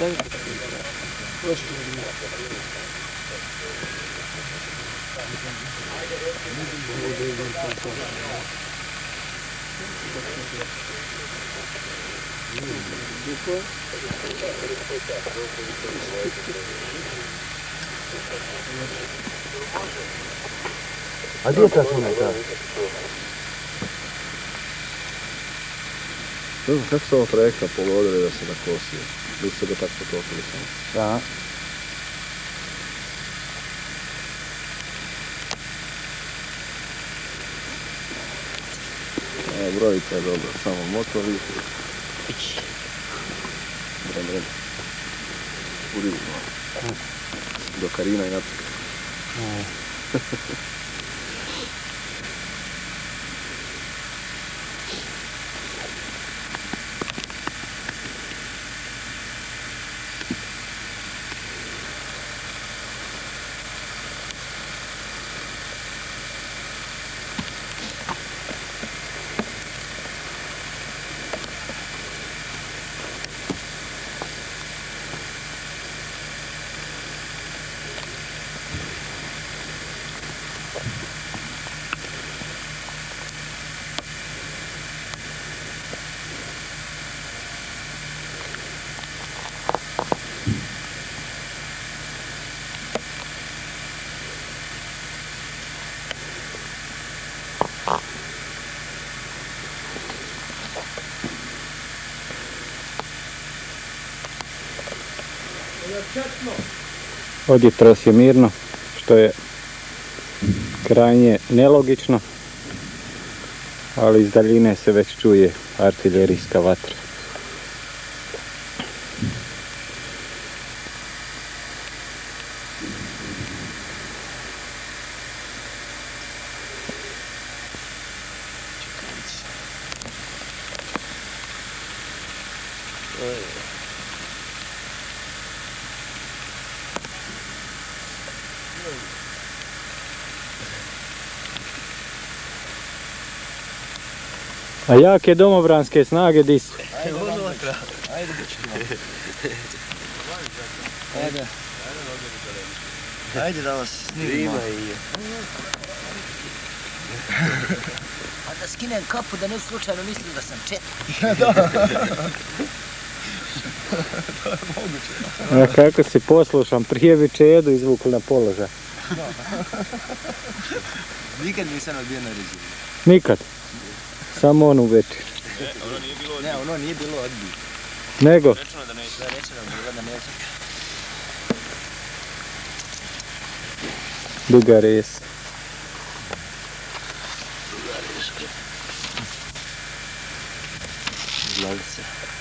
Mi. A gdje je ta suneta? Ne znam kako se ovo trajekta pogodili da se nakosio. Ili su ga tako potopili samo. Da. A brojka je dobra, samo motor i... Brem, brem. Uri, no. Do Karina i natrag. Od jutros je mirno, što je krajnje nelogično, ali iz daljine se već čuje artiljerijska vatra. A jake domobranske snage di su? Ajde. Ajde da vas snimimo. A da skinem kapu da ne slučajno mislim da sam čet. A kako si poslušan, prije bi čedu izvukli na položaj. Nikad nisam odbio na režim. Nikad. Samo onu večer. Ne, ono nije bilo odbio. Nego, Rečeno da neće. Da, rečeno bilo da neće. duga res.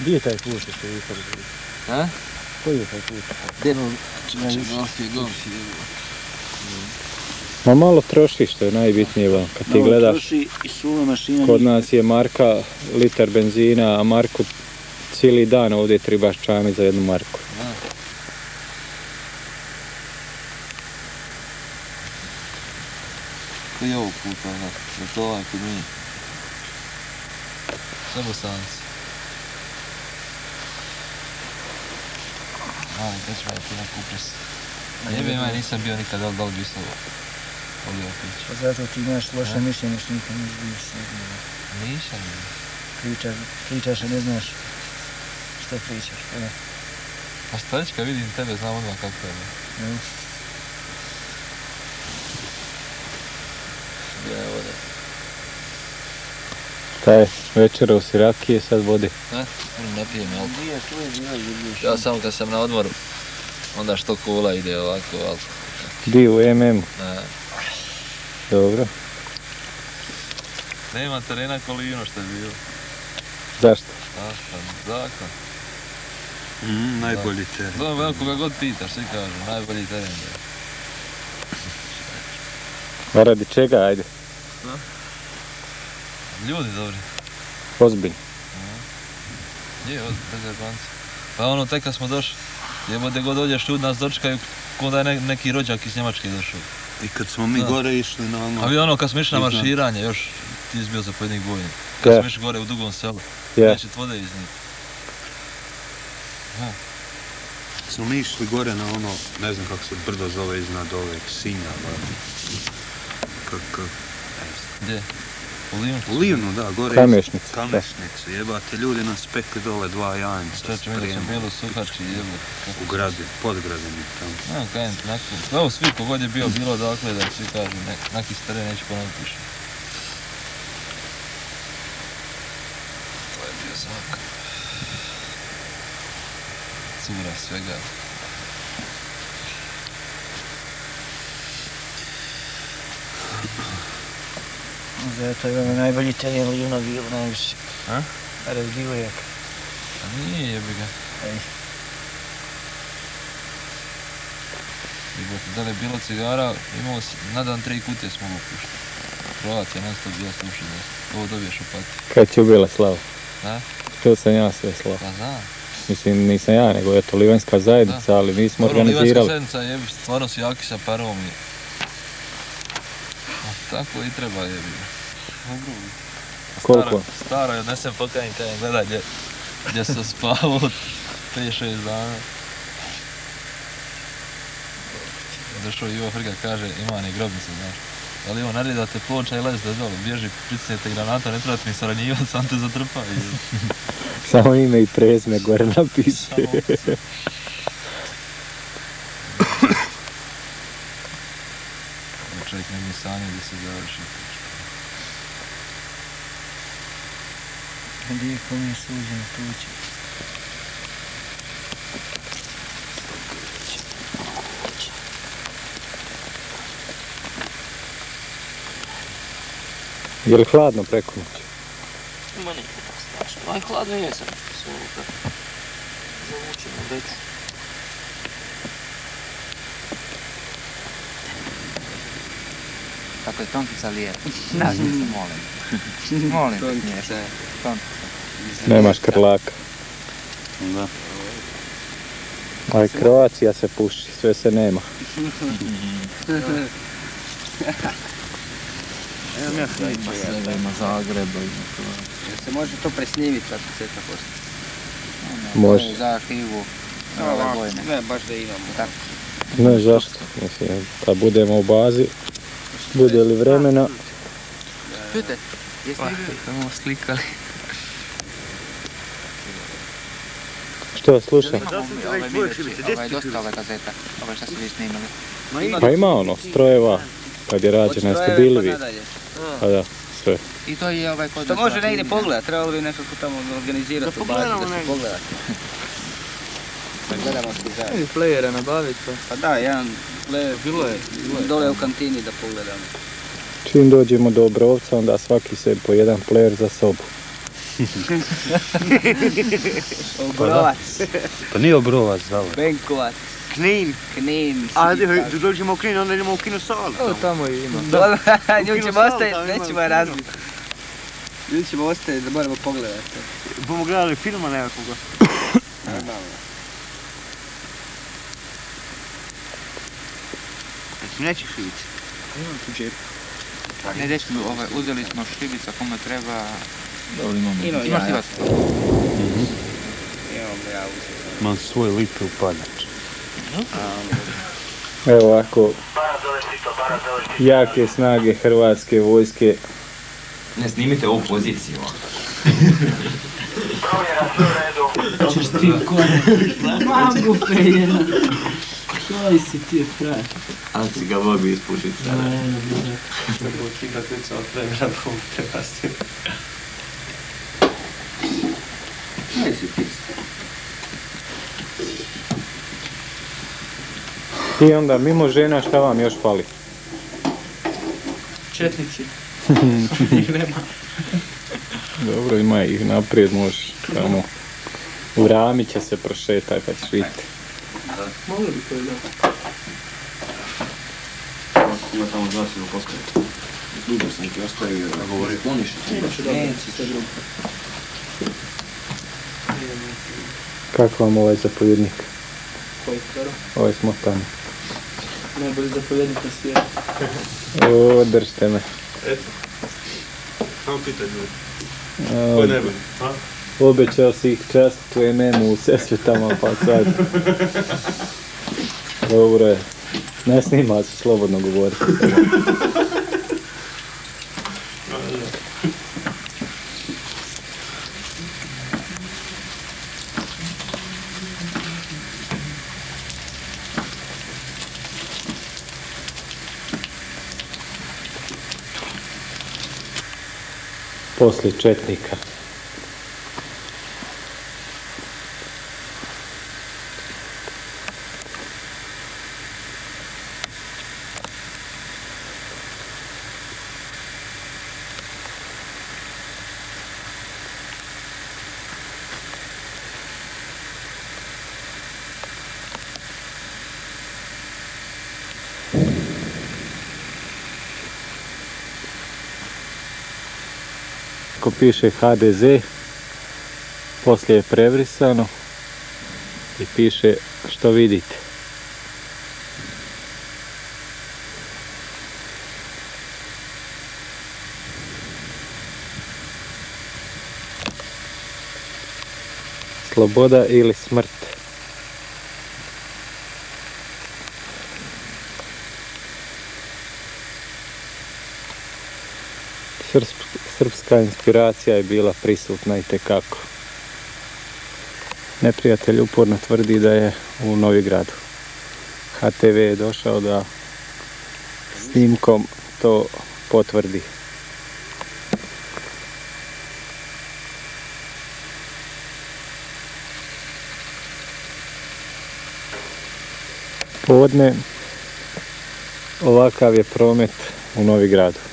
Gdje je taj put što je išao? A? Koji je taj put? Golf je golf je. Ma malo troši što je najbitnije vam. Kad ti gledaš, Troši i suva mašina. kod nas je marka litar benzina, a marku cijeli dan ovdje trebaš čami za jednu marku. Ko je ovog puta, da? Da to ovaj kod mi. Samo sanci. Aj, kad ću raditi na kupres. Jebe ma, nisam bio nikad dol, dol bi sam volio pići. Pa zato ti imaš loše mišljenje što nikad nisi bio sigurno. Nisam. Pričaš, pričaš, a ne znaš što pričaš. pa ne. A vidim tebe, znam odmah kako je. Jel? Ja, evo da. Šta je, večera u Sirakije, sad vodi. Ne, ne pijem alkohol. Nije, tu je bilo, vidiš. Ja samo kad sam na odmoru, onda što kula ide ovako, alkohol. Di u MM, Ne. Dobro. Nema terena kolino što je bilo. Zašto? A, pa zakon. Mm, najbolji teren. Znam, evo koga god pitaš, svi kažu, najbolji teren je. A radi čega, ajde, Ljudi dobri. ozbiljno. Je, od bez jebanca. Pa ono, tek kad smo došli, jebote god dođeš ljudi nas dočekaju, ko da je ne- neki rođak iz Njemačke došao. I kad smo mi Da. gore išli na ono... A vi ono, kad smo išli na marširanje, još ti si bio zapovjednik bojni. Kad smo išli gore u Dugom selu, Ja. neće vode iz njih. smo mi išli gore na ono, ne znam kako se brdo zove iznad ove Sinja, kako, Gdje? U Livnu? u Livnu, da, gore Kamešnicu. Kamešnicu, jebate, ljudi nas spekli dole dva janjca, mi da su spremni, bili suhači jebli. u gradi, podgradini tamo. Ne, kajem, nakon, evo svi kogod je bio bilo dakle da svi kažu, ne, neki stare neće ponoviti više. To je bio svak. Cura svega. Zato imamo najbolji teren Livno bilo najviše. A? Razbivojak. A nije jebi ga. Ej. Jebote, da li je bilo cigara, imao si, na dan tri kutije smo mogli puštati. Croat je non stop bio 160. Ovo dobiješ u pati. Kad će bila slava? A? To sam ja sve slao. Pa znam. Mislim, nisam ja, nego je to Livanjska zajednica, ali mi smo Dobro, Livanjska organizirali. zajednica je, stvarno si jaki sa parvom i... A tako i treba jebi ga. Koliko? Staro, je odnesem pokajim kajem, gledaj gdje, gdje sam spavao 5-6 dana. Došao Ivo Frga kaže, ima ni grobnice, znaš. Ali Ivo, naredi da te ploča i lezte dole, bježi, pricnete granata, ne trebate ni sranjivati, sam te zatrpa i... Samo ime i prezme gore napiše. Čovjek ne bi sanje gdje se završi. Gdje kom je suđeno tući. Je li hladno preko noći? Ma nije tako strašno. Aj, hladno jesam. Sve ovo tako. Zavučeno već. Kako je tonkica lijepa. Znaš, se molim. Molim te, smiješno. Nemaš krlaka. Da. Aj, Kroacija se puši, sve se nema. Evo ja sam Ima svega, ima Zagreba, ima to. Se može to presnimiti sad sve tako Može. Za arhivu. Ne, baš da imamo. Tako. Ne, zašto? Mislim, kad budemo u bazi, bude li vremena, Čujte, jeste li vi Samo slikali. Što slušam? imamo mi ove videći, ovaj, dosta ove gazeta, ove što ste vi snimali. Pa ima ono, strojeva, kad je rađena, jeste bili vi? Pa da, sve. I to je ovaj kod To može na- negdje pogledat, trebalo bi nekako tamo organizirati u bazi da se pogleda. Da gledamo svi zajedno. Playere nabaviti pa. Pa da, jedan player bilo je, dole u kantini da pogledamo. Čim dođemo do Obrovca, onda svaki se po jedan player za sobu. Obrovac, Pa nije obrovac, da Benkovac, Knin. Knin, A da dođemo u Knin, onda idemo u kino salu. O, tamo i ima. Nju ćemo ostaviti, nećemo razbiti. Nju ćemo ostaviti da moramo pogledati. Bomo gledali filma nekakvoga. Normalno. Jesi nećeš vidjeti? Imam tu džep. Ne, dečki, ovaj, uzeli smo šibica kome treba. Imamo. Imam Imaš ja, ti vas? imam ja uzeti. Imam svoj lipi upaljač. Evo ovako, jake snage Hrvatske vojske Ne snimite ovu poziciju. Češ ti konja. Mamu pejena. Koji si ti fraj? Ali si ga mogu ispušiti sada. I onda mimo žena šta vam još fali? Četnici. Dobro, ima ih naprijed, možeš tamo u Ramića se prošetaj pa ćeš vidjeti. Mogli bi koji da. Ima tamo dva postoje. Dugo sam ti ostavio da govori. Kloniš. Neći sve drugo. Kako vam ovaj zapovjednik? Koji skoro? Ovaj smotani. Najbolji zapovjednik na svijetu. O, držite me. Samo pitaj ljudi. O, najbolji? Obećao si ih čast tvoje memu u sesvetama, pa sad... Dobro je. Ne snima se, slobodno govoriti. Poslije četnika. Ako piše HDZ, poslije je prebrisano i piše što vidite. Sloboda ili smrt. Srpsk- Srpska inspiracija je bila prisutna i tekako. Neprijatelj uporno tvrdi da je u Novigradu. HTV je došao da snimkom to potvrdi. Podne ovakav je promet u Novigradu.